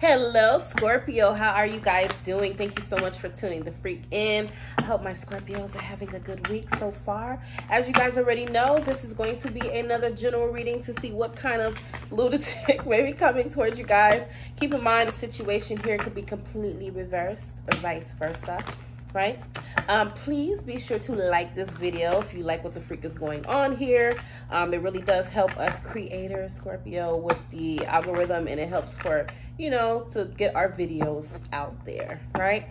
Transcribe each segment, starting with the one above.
Hello, Scorpio. How are you guys doing? Thank you so much for tuning the freak in. I hope my Scorpios are having a good week so far. As you guys already know, this is going to be another general reading to see what kind of lunatic may be coming towards you guys. Keep in mind the situation here could be completely reversed or vice versa right um, please be sure to like this video if you like what the freak is going on here um, it really does help us creators scorpio with the algorithm and it helps for you know to get our videos out there right?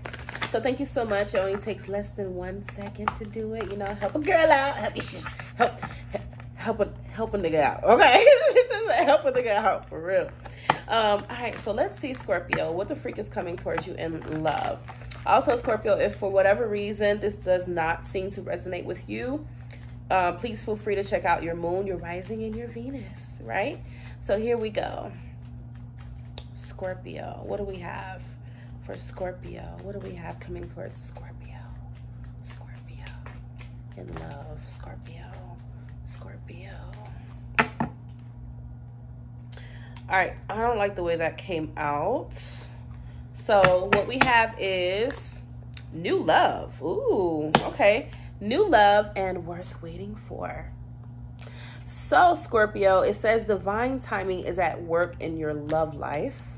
So thank you so much. It only takes less than one second to do it you know. Help a girl out. Help help help a help a nigga out okay? Help a nigga out for real. Um, all right so let's see scorpio what the freak is coming towards you in love? Also, Scorpio, if for whatever reason this does not seem to resonate with you, uh, please feel free to check out your moon, your rising, and your Venus, right? So here we go. Scorpio, what do we have for Scorpio? What do we have coming towards Scorpio? Scorpio, in love, Scorpio, Scorpio. All right, I don't like the way that came out. So what we have is new love. Ooh, okay. New love and worth waiting for. So Scorpio, it says divine timing is at work in your love life.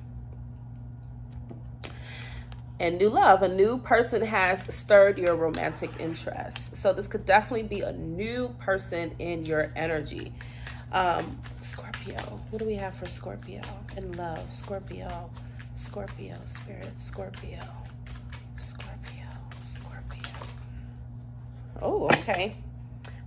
And new love, a new person has stirred your romantic interest. So this could definitely be a new person in your energy. Um, Scorpio, what do we have for Scorpio in love? Scorpio. Scorpio, Spirit, Scorpio, Scorpio, Scorpio. Oh, okay.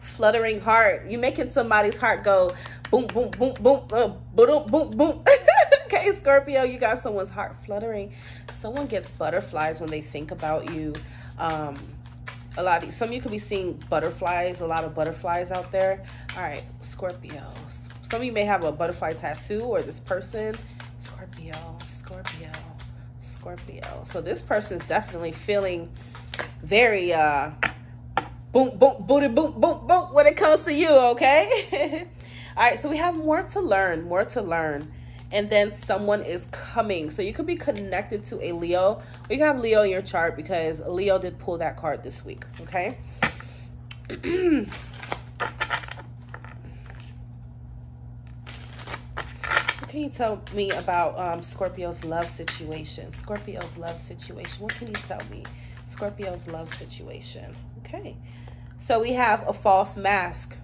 Fluttering heart. you're making somebody's heart go boom, boom, boom, boom, uh, boom, boom, boom. okay, Scorpio, you got someone's heart fluttering. Someone gets butterflies when they think about you. Um, a lot of some of you could be seeing butterflies, a lot of butterflies out there. All right, Scorpio. Some of you may have a butterfly tattoo or this person. Scorpio, Scorpio, Scorpio. So this person is definitely feeling very uh boom, boom, booty, boom, boom, boom when it comes to you, okay? All right, so we have more to learn, more to learn. And then someone is coming. So you could be connected to a Leo. We have Leo in your chart because Leo did pull that card this week, okay? can you tell me about um, Scorpio's love situation? Scorpio's love situation. What can you tell me? Scorpio's love situation. Okay. So we have a false mask.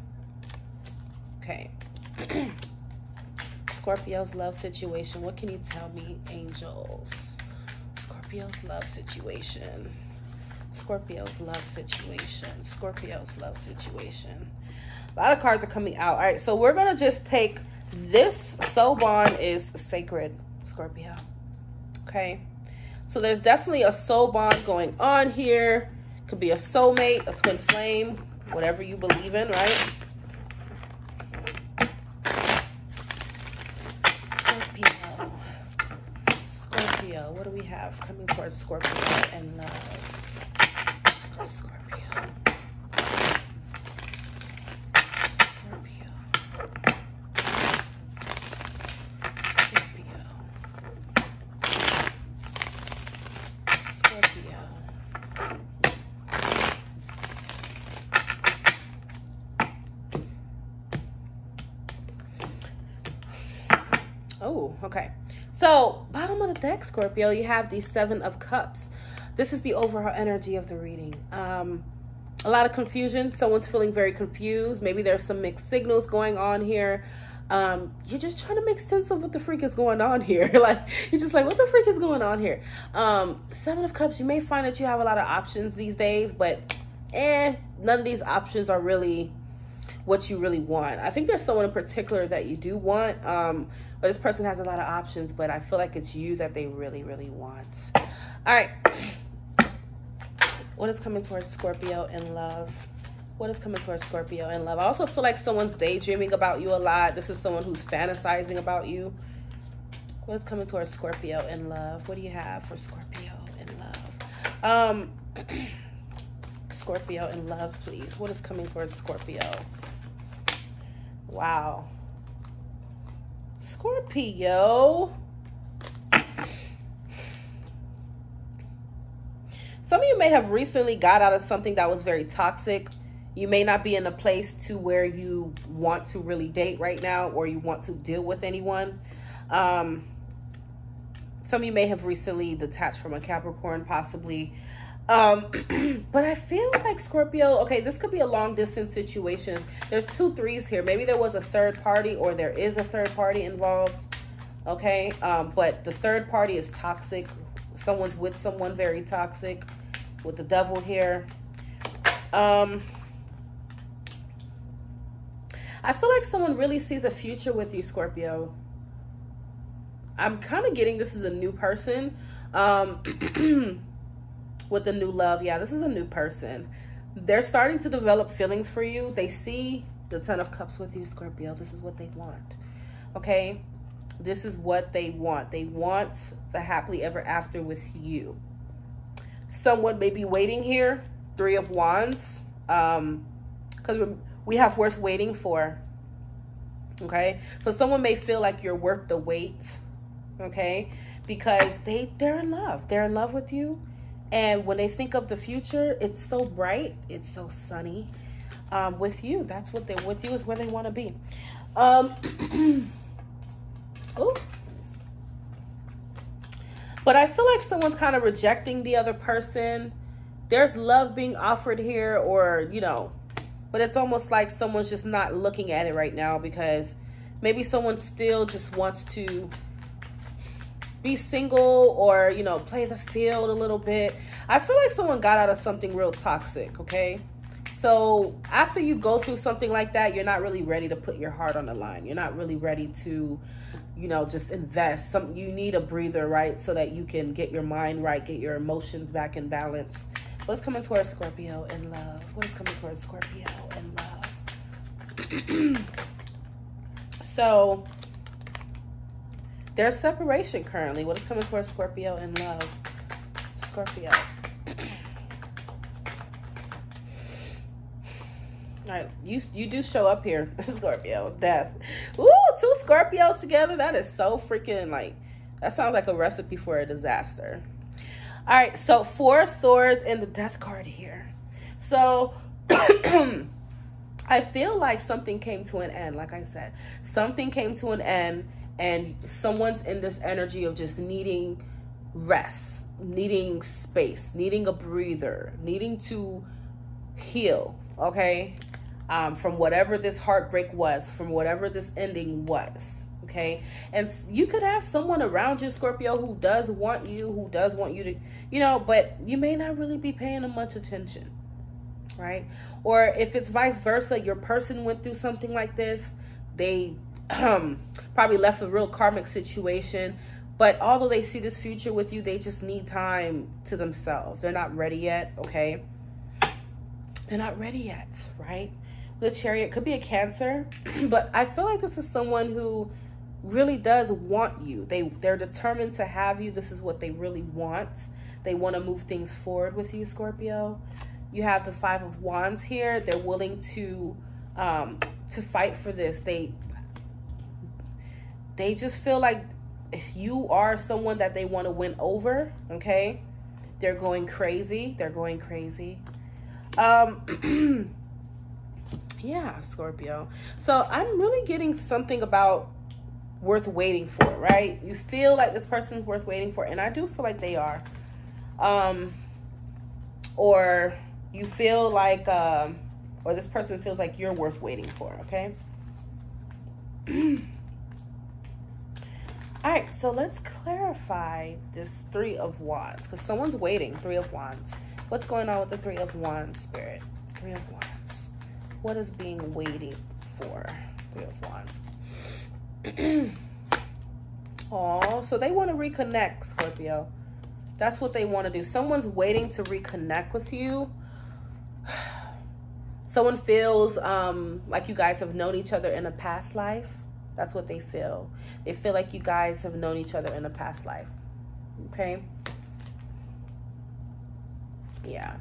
Okay. Scorpio's love situation. What can you tell me, angels? Scorpio's love situation. Scorpio's love situation. Scorpio's love situation. A lot of cards are coming out. All right, so we're going to just take this soul bond is sacred, Scorpio. Okay. So there's definitely a soul bond going on here. Could be a soulmate, a twin flame, whatever you believe in, right? Scorpio. Scorpio. What do we have coming towards Scorpio and love? Scorpio. Oh, okay. So, Scorpio, you have the Seven of Cups. This is the overall energy of the reading. Um, a lot of confusion. Someone's feeling very confused. Maybe there's some mixed signals going on here. Um, you're just trying to make sense of what the freak is going on here. like, you're just like, what the freak is going on here? Um, Seven of Cups, you may find that you have a lot of options these days, but eh, none of these options are really what you really want. I think there's someone in particular that you do want. Um, but this person has a lot of options, but I feel like it's you that they really, really want. All right. What is coming towards Scorpio in love? What is coming towards Scorpio in love? I also feel like someone's daydreaming about you a lot. This is someone who's fantasizing about you. What is coming towards Scorpio in love? What do you have for Scorpio in love? Um, Scorpio in love, please. What is coming towards Scorpio? Wow. Scorpio. Some of you may have recently got out of something that was very toxic. You may not be in a place to where you want to really date right now or you want to deal with anyone. Um, some of you may have recently detached from a Capricorn, possibly. Um, but I feel like Scorpio, okay, this could be a long distance situation. There's two threes here. Maybe there was a third party or there is a third party involved. Okay. Um, but the third party is toxic. Someone's with someone very toxic with the devil here. Um, I feel like someone really sees a future with you, Scorpio. I'm kind of getting this is a new person. Um, with the new love. Yeah, this is a new person. They're starting to develop feelings for you. They see the Ten of Cups with you, Scorpio. This is what they want. Okay? This is what they want. They want the happily ever after with you. Someone may be waiting here. Three of Wands. Um, Because we have worth waiting for. Okay? So someone may feel like you're worth the wait. Okay? Because they, they're in love. They're in love with you and when they think of the future, it's so bright, it's so sunny. Um, with you, that's what they're with you is where they want to be. Um, oh, but I feel like someone's kind of rejecting the other person. There's love being offered here, or you know, but it's almost like someone's just not looking at it right now because maybe someone still just wants to be single or, you know, play the field a little bit. I feel like someone got out of something real toxic, okay? So after you go through something like that, you're not really ready to put your heart on the line. You're not really ready to, you know, just invest. Some you need a breather, right? So that you can get your mind right, get your emotions back in balance. What's coming towards Scorpio in love? What's coming towards Scorpio in love? so there's separation currently. What is coming towards Scorpio in love? Scorpio. All right, you you do show up here, Scorpio. Death. Ooh, two Scorpios together. That is so freaking like. That sounds like a recipe for a disaster. All right, so four swords and the death card here. So I feel like something came to an end. Like I said, something came to an end and someone's in this energy of just needing rest, needing space, needing a breather, needing to heal, okay? Um, from whatever this heartbreak was, from whatever this ending was, okay? And you could have someone around you, Scorpio, who does want you, who does want you to, you know, but you may not really be paying them much attention, right? Or if it's vice versa, your person went through something like this, they probably left a real karmic situation. But although they see this future with you, they just need time to themselves. They're not ready yet, okay? They're not ready yet, right? The chariot could be a cancer, but I feel like this is someone who really does want you. They, they're determined to have you. This is what they really want. They want to move things forward with you, Scorpio. You have the Five of Wands here. They're willing to um, to fight for this. They they just feel like you are someone that they want to win over, okay? They're going crazy. They're going crazy. Um yeah, Scorpio. So I'm really getting something about worth waiting for, right? You feel like this person's worth waiting for, and I do feel like they are. Um or you feel like um or this person feels like you're worth waiting for, okay? All right, so let's clarify this Three of Wands because someone's waiting. Three of Wands. What's going on with the Three of Wands, Spirit? Three of Wands. What is being waiting for? Three of Wands. oh, so they want to reconnect, Scorpio. That's what they want to do. Someone's waiting to reconnect with you. Someone feels um, like you guys have known each other in a past life that's what they feel. They feel like you guys have known each other in a past life. Okay? Yeah.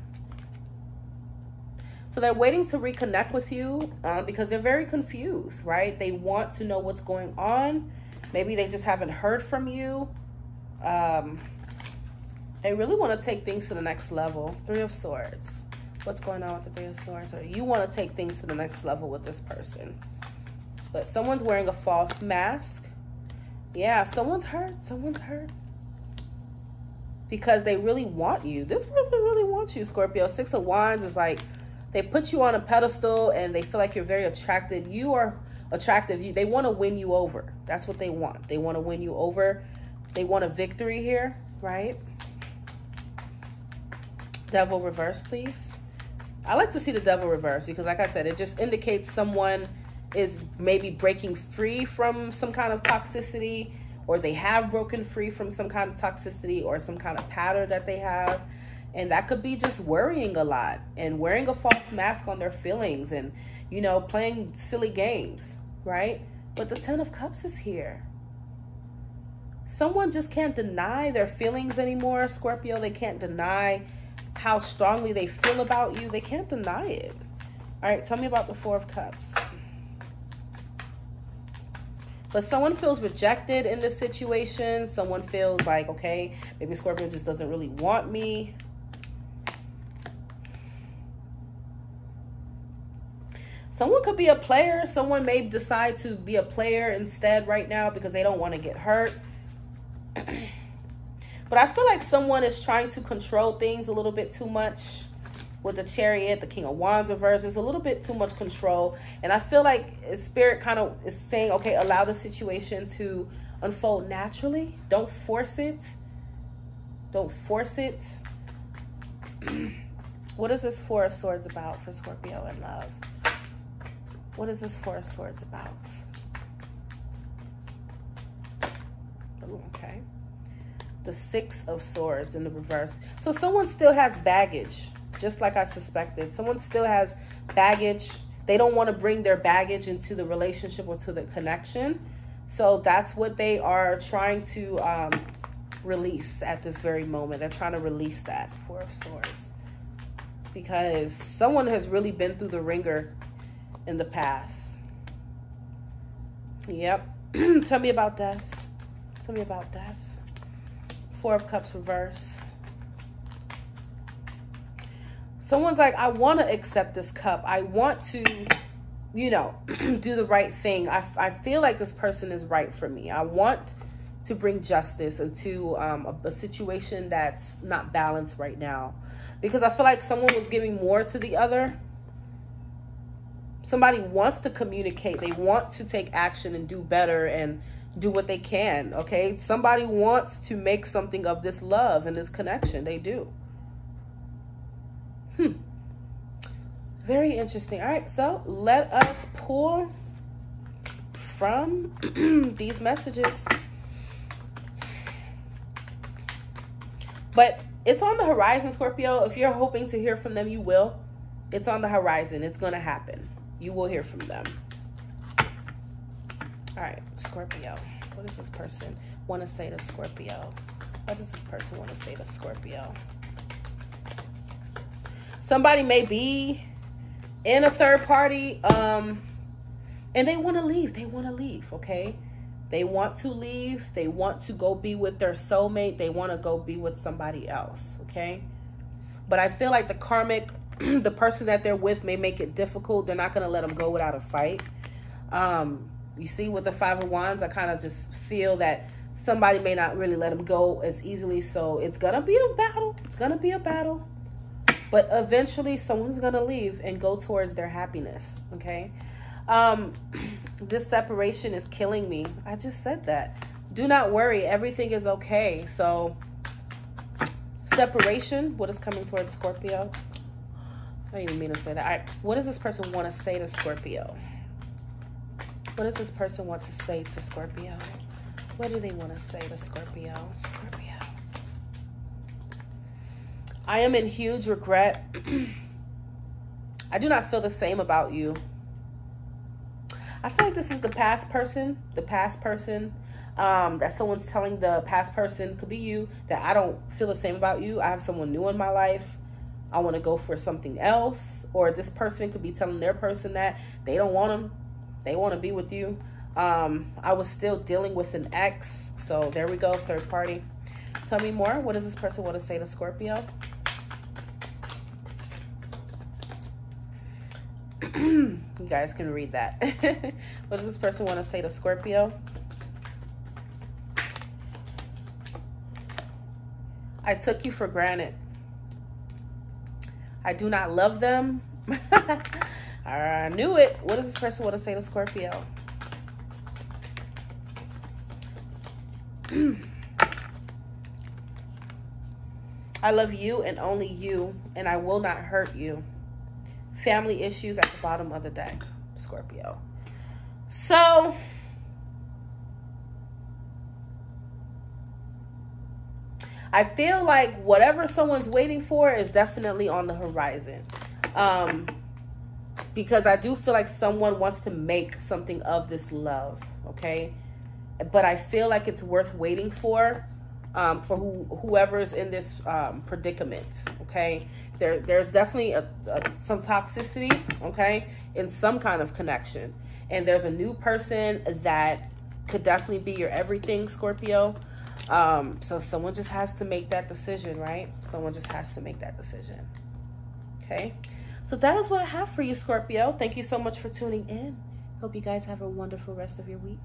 So they're waiting to reconnect with you uh, because they're very confused, right? They want to know what's going on. Maybe they just haven't heard from you. Um, They really want to take things to the next level. Three of Swords. What's going on with the Three of Swords? Or you want to take things to the next level with this person. But someone's wearing a false mask. Yeah, someone's hurt. Someone's hurt. Because they really want you. This person really wants you, Scorpio. Six of Wands is like, they put you on a pedestal and they feel like you're very attractive. You are attractive. You, they want to win you over. That's what they want. They want to win you over. They want a victory here, right? Devil reverse, please. I like to see the devil reverse because like I said, it just indicates someone is maybe breaking free from some kind of toxicity or they have broken free from some kind of toxicity or some kind of pattern that they have. And that could be just worrying a lot and wearing a false mask on their feelings and, you know, playing silly games, right? But the Ten of Cups is here. Someone just can't deny their feelings anymore, Scorpio. They can't deny how strongly they feel about you. They can't deny it. All right, tell me about the Four of Cups. But someone feels rejected in this situation. Someone feels like, okay, maybe Scorpio just doesn't really want me. Someone could be a player. Someone may decide to be a player instead right now because they don't want to get hurt. but I feel like someone is trying to control things a little bit too much with the chariot, the king of wands reverse. It's a little bit too much control. And I feel like spirit kind of is saying, okay, allow the situation to unfold naturally. Don't force it. Don't force it. what is this four of swords about for Scorpio and love? What is this four of swords about? okay. The six of swords in the reverse. So someone still has baggage just like I suspected. Someone still has baggage. They don't want to bring their baggage into the relationship or to the connection. So that's what they are trying to um, release at this very moment. They're trying to release that Four of Swords. Because someone has really been through the wringer in the past. Yep. Tell me about death. Tell me about death. Four of Cups reverse someone's like, I want to accept this cup. I want to, you know, do the right thing. I, I feel like this person is right for me. I want to bring justice into um, a, a situation that's not balanced right now. Because I feel like someone was giving more to the other. Somebody wants to communicate. They want to take action and do better and do what they can, okay? Somebody wants to make something of this love and this connection. They do. Hmm. Very interesting. All right, so let us pull from these messages. But it's on the horizon, Scorpio. If you're hoping to hear from them, you will. It's on the horizon. It's going to happen. You will hear from them. All right, Scorpio. What does this person want to say to Scorpio? What does this person want to say to Scorpio? Somebody may be in a third party um and they want to leave they want to leave okay? They want to leave they want to go be with their soulmate they want to go be with somebody else okay? But i feel like the karmic the person that they're with may make it difficult they're not going to let them go without a fight. Um you see with the five of wands i kind of just feel that somebody may not really let them go as easily so it's gonna be a battle it's gonna be a battle but eventually someone's going to leave and go towards their happiness. Okay. Um, this separation is killing me. I just said that. Do not worry. Everything is okay. So separation, what is coming towards Scorpio? I didn't even mean to say that. Right. What does this person want to say to Scorpio? What does this person want to say to Scorpio? What do they want to say to Scorpio? Scorpio. I am in huge regret. I do not feel the same about you. I feel like this is the past person, the past person um, that someone's telling the past person, could be you, that I don't feel the same about you. I have someone new in my life. I want to go for something else. Or this person could be telling their person that they don't want them. They want to be with you. Um, I was still dealing with an ex. So there we go, third party. Tell me more. What does this person want to say to Scorpio? You guys can read that. what does this person want to say to Scorpio? I took you for granted. I do not love them. I knew it. What does this person want to say to Scorpio? I love you and only you, and I will not hurt you. Family issues at the bottom of the deck, Scorpio. So, I feel like whatever someone's waiting for is definitely on the horizon. Um, because I do feel like someone wants to make something of this love, okay? But I feel like it's worth waiting for um, for who, whoever is in this um, predicament. Okay, there there's definitely a, a, some toxicity. Okay, in some kind of connection, and there's a new person that could definitely be your everything, Scorpio. Um, so someone just has to make that decision, right? Someone just has to make that decision. Okay, so that is what I have for you, Scorpio. Thank you so much for tuning in. Hope you guys have a wonderful rest of your week.